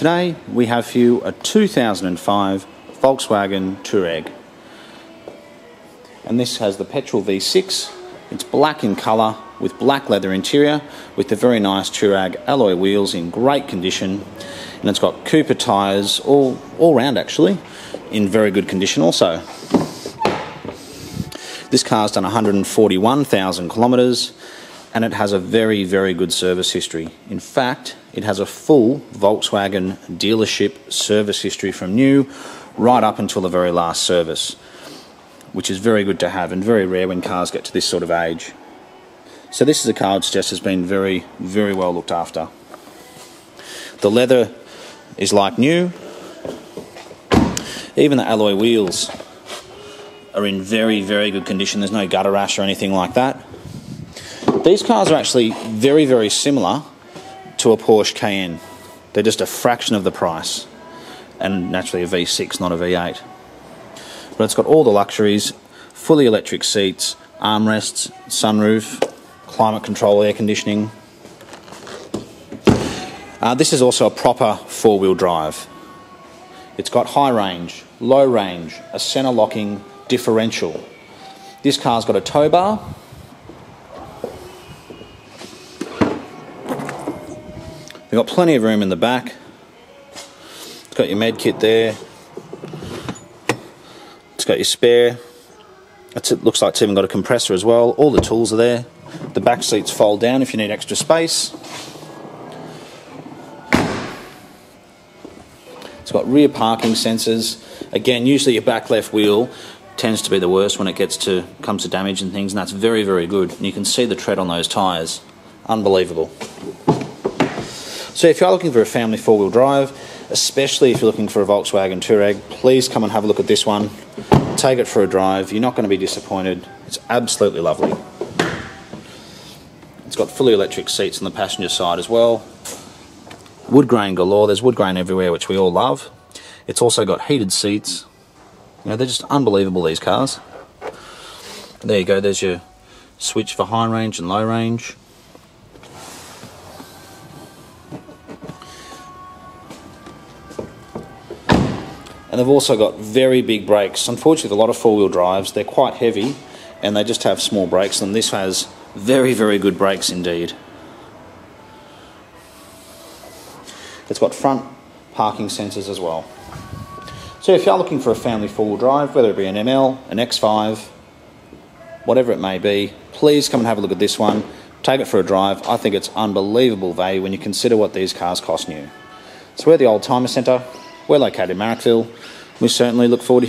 Today we have for you a 2005 Volkswagen Touareg. And this has the petrol V6. It's black in colour with black leather interior with the very nice Touareg alloy wheels in great condition. And it's got Cooper tyres all, all round actually in very good condition also. This car's done 141,000 kilometres and it has a very, very good service history. In fact, it has a full Volkswagen dealership service history from new right up until the very last service, which is very good to have and very rare when cars get to this sort of age. So this is a car which just has been very, very well looked after. The leather is like new. Even the alloy wheels are in very, very good condition. There's no gutter rash or anything like that. These cars are actually very, very similar to a Porsche Cayenne. They're just a fraction of the price, and naturally a V6, not a V8. But it's got all the luxuries fully electric seats, armrests, sunroof, climate control, air conditioning. Uh, this is also a proper four wheel drive. It's got high range, low range, a centre locking differential. This car's got a tow bar You've got plenty of room in the back. It's got your med kit there. It's got your spare. it looks like it's even got a compressor as well. All the tools are there. The back seats fold down if you need extra space. It's got rear parking sensors. Again, usually your back left wheel tends to be the worst when it gets to comes to damage and things, and that's very, very good. And you can see the tread on those tyres. Unbelievable. So if you're looking for a family four-wheel drive, especially if you're looking for a Volkswagen Touareg, please come and have a look at this one. Take it for a drive. You're not going to be disappointed. It's absolutely lovely. It's got fully electric seats on the passenger side as well. Wood grain galore. There's wood grain everywhere, which we all love. It's also got heated seats. You know, they're just unbelievable, these cars. There you go. There's your switch for high range and low range. And they've also got very big brakes. Unfortunately, a lot of four-wheel drives, they're quite heavy and they just have small brakes and this has very, very good brakes indeed. It's got front parking sensors as well. So if you're looking for a family four-wheel drive, whether it be an ML, an X5, whatever it may be, please come and have a look at this one. Take it for a drive. I think it's unbelievable value when you consider what these cars cost new. So we're at the Oldtimer Centre. We're located in Marrickville. We certainly look forward to hearing